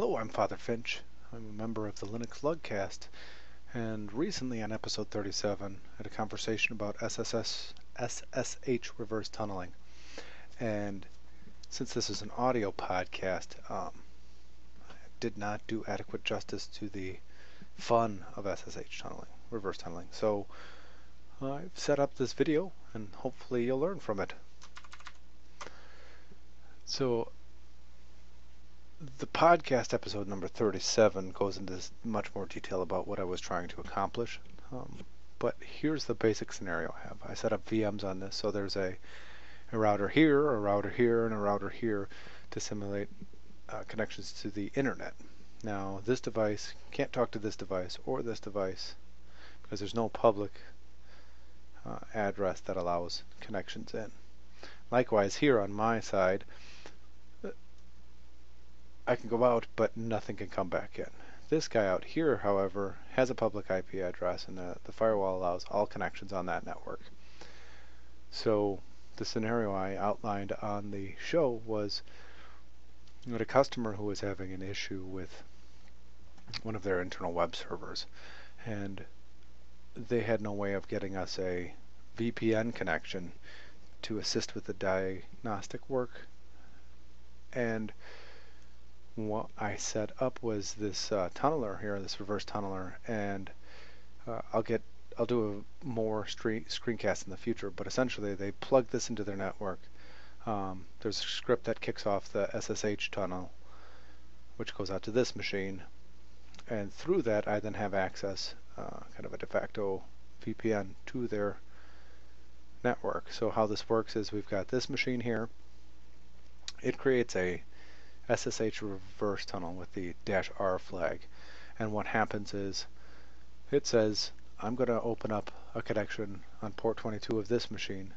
Hello, I'm Father Finch. I'm a member of the Linux Lugcast, and recently on episode 37, I had a conversation about SSS, SSH reverse tunneling. And since this is an audio podcast, um, I did not do adequate justice to the fun of SSH tunneling, reverse tunneling. So I've set up this video, and hopefully you'll learn from it. So the podcast episode number 37 goes into much more detail about what I was trying to accomplish. Um, but here's the basic scenario I have. I set up VMs on this, so there's a, a router here, a router here, and a router here to simulate uh, connections to the internet. Now, this device can't talk to this device or this device because there's no public uh, address that allows connections in. Likewise, here on my side, I can go out, but nothing can come back in. This guy out here, however, has a public IP address, and the, the firewall allows all connections on that network. So the scenario I outlined on the show was that a customer who was having an issue with one of their internal web servers, and they had no way of getting us a VPN connection to assist with the diagnostic work. And what I set up was this uh, tunneler here, this reverse tunneler, and uh, I'll get I'll do a more screencast in the future, but essentially they plug this into their network. Um, there's a script that kicks off the SSH tunnel, which goes out to this machine, and through that I then have access, uh, kind of a de facto VPN to their network. So how this works is we've got this machine here. It creates a SSH reverse tunnel with the dash R flag. And what happens is it says, I'm going to open up a connection on port 22 of this machine,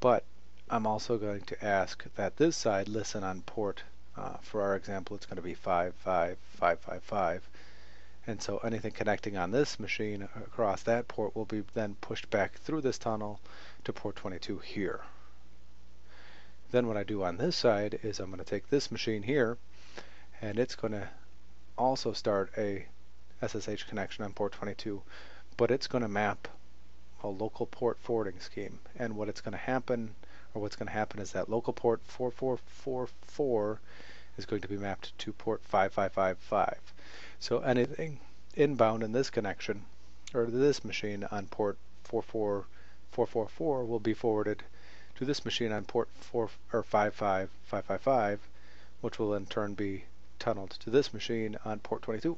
but I'm also going to ask that this side listen on port, uh, for our example, it's going to be 55555. And so anything connecting on this machine across that port will be then pushed back through this tunnel to port 22 here. Then what I do on this side is I'm going to take this machine here and it's going to also start a SSH connection on port 22 but it's going to map a local port forwarding scheme. And what it's going to happen or what's going to happen is that local port 4444 is going to be mapped to port 5555 so anything inbound in this connection or this machine on port 44444 will be forwarded to this machine on port 4 or 55555, which will in turn be tunneled to this machine on port 22.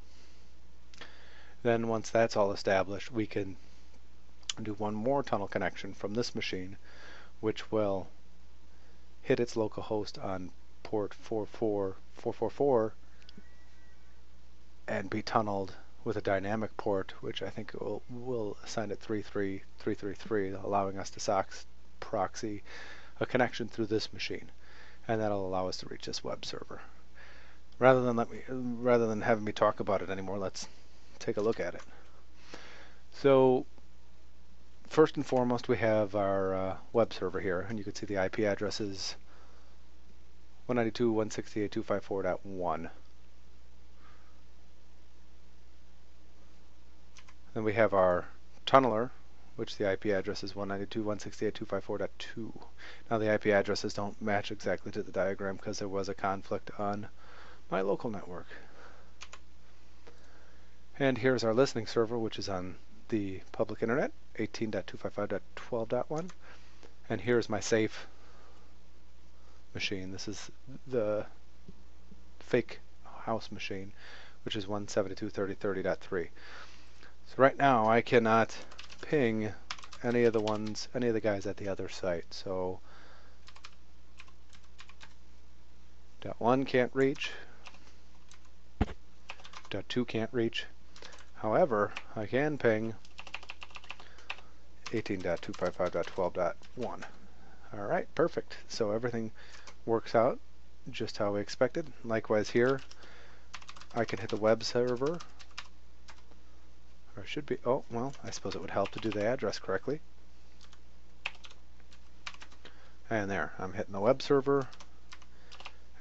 Then once that's all established, we can do one more tunnel connection from this machine, which will hit its local host on port 44444 and be tunneled with a dynamic port, which I think will, will assign it 33333, allowing us to SOCKS proxy a connection through this machine and that'll allow us to reach this web server. Rather than let me rather than having me talk about it anymore, let's take a look at it. So first and foremost we have our uh, web server here and you can see the IP address is 192.168.254.1 then we have our tunneler which the IP address is 192.168.254.2. Now the IP addresses don't match exactly to the diagram because there was a conflict on my local network. And here's our listening server, which is on the public internet, 18.255.12.1. And here's my safe machine. This is the fake house machine, which is 172.30.30.3. So right now I cannot ping any of the ones, any of the guys at the other site. So dot one can't reach, dot two can't reach. However, I can ping 18.255.12.1. All right, perfect. So everything works out just how we expected. Likewise here, I can hit the web server or should be, oh, well, I suppose it would help to do the address correctly. And there, I'm hitting the web server,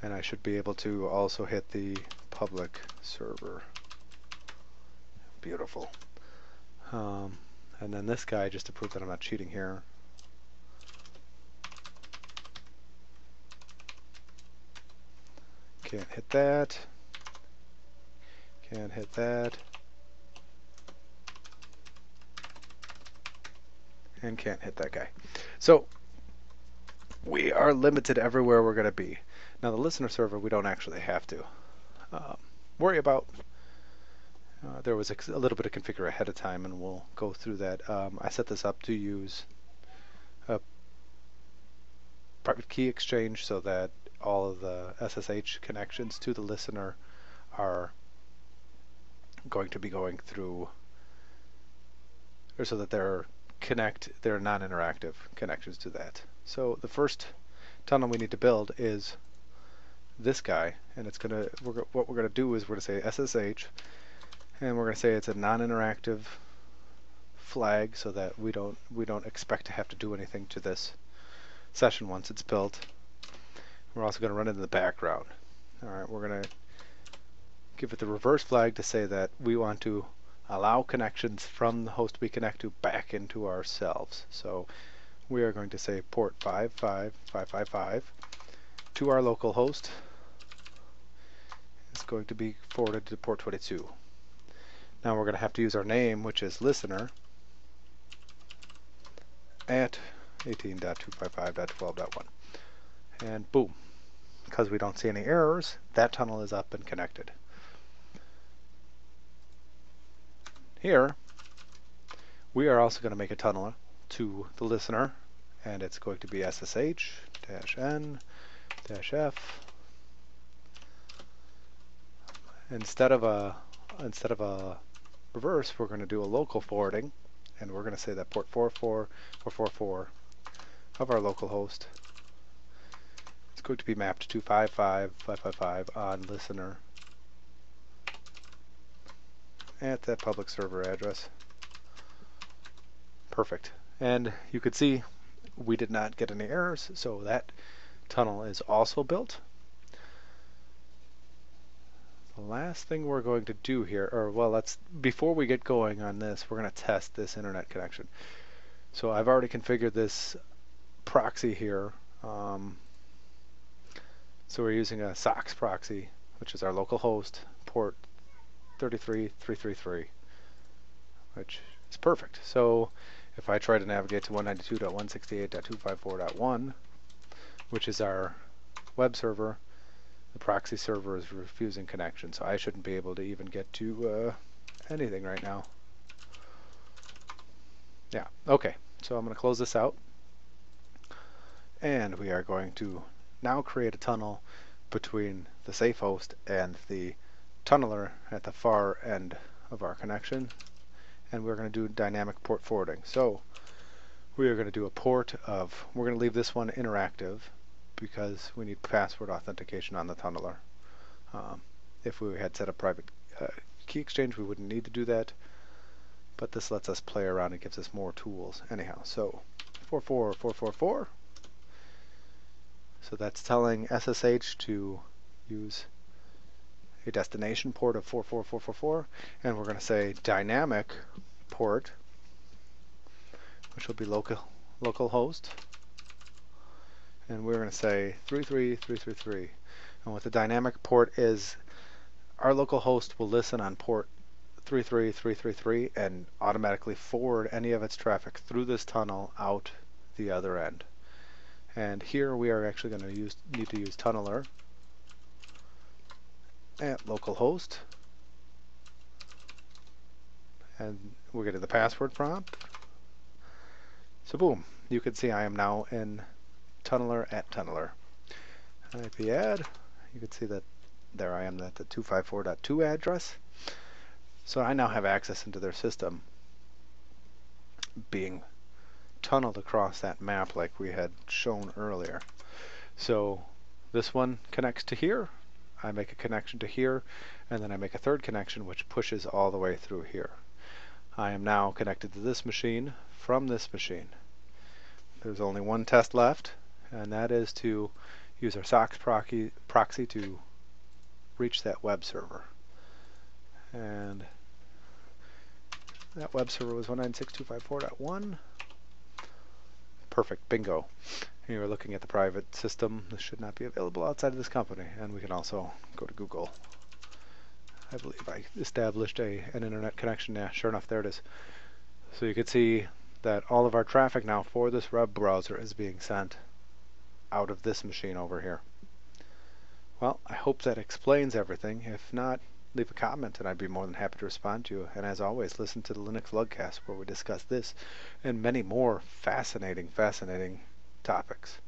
and I should be able to also hit the public server. Beautiful. Um, and then this guy, just to prove that I'm not cheating here, can't hit that, can't hit that, and can't hit that guy. So we are limited everywhere we're going to be. Now the listener server we don't actually have to um, worry about. Uh, there was a, a, little bit of configure ahead of time and we'll go through that. Um, I set this up to use a private key exchange so that all of the SSH connections to the listener are going to be going through or so that they're connect they're non-interactive connections to that. So the first tunnel we need to build is this guy, and it's gonna we're, what we're gonna do is we're gonna say SSH, and we're gonna say it's a non-interactive flag so that we don't we don't expect to have to do anything to this session once it's built. We're also going to run it in the background. Alright, we're going to give it the reverse flag to say that we want to allow connections from the host we connect to back into ourselves. So we are going to say port 55555 to our local host. It's going to be forwarded to port 22. Now we're going to have to use our name, which is listener, at 18.255.12.1. And boom, because we don't see any errors, that tunnel is up and connected. Here, we are also going to make a tunnel to the listener, and it's going to be SSH dash N dash F. Instead of a instead of a reverse, we're going to do a local forwarding, and we're going to say that port 44444 of our local host is going to be mapped to 55555 on listener at that public server address. Perfect. And you could see we did not get any errors, so that tunnel is also built. The last thing we're going to do here, or well, let's before we get going on this, we're going to test this internet connection. So I've already configured this proxy here. Um, so we're using a SOCKS proxy, which is our local host, port 33333, which is perfect. So if I try to navigate to 192.168.254.1, which is our web server, the proxy server is refusing connection, so I shouldn't be able to even get to uh, anything right now. Yeah, okay, so I'm going to close this out. And we are going to now create a tunnel between the safe host and the tunneler at the far end of our connection and we're going to do dynamic port forwarding. So we are going to do a port of, we're going to leave this one interactive because we need password authentication on the tunneler. Um, if we had set a private uh, key exchange we wouldn't need to do that but this lets us play around and gives us more tools anyhow. So 44444 so that's telling SSH to use a destination port of 44444 and we're going to say dynamic port which will be local local host and we're going to say 33333 and what the dynamic port is our local host will listen on port 33333 and automatically forward any of its traffic through this tunnel out the other end. And here we are actually going to use need to use tunneler at localhost. And we're getting the password prompt. So boom you can see I am now in tunneler at tunneler. IP add. You can see that there I am at the 254.2 address. So I now have access into their system being tunneled across that map like we had shown earlier. So this one connects to here I make a connection to here, and then I make a third connection which pushes all the way through here. I am now connected to this machine from this machine. There's only one test left, and that is to use our SOCKS proxy, proxy to reach that web server. And that web server was 196.254.1. Perfect, bingo. We're looking at the private system. This should not be available outside of this company. And we can also go to Google. I believe I established a an internet connection. Yeah, sure enough, there it is. So you can see that all of our traffic now for this web browser is being sent out of this machine over here. Well, I hope that explains everything. If not, leave a comment and I'd be more than happy to respond to you. And as always, listen to the Linux Lugcast where we discuss this and many more fascinating, fascinating topics.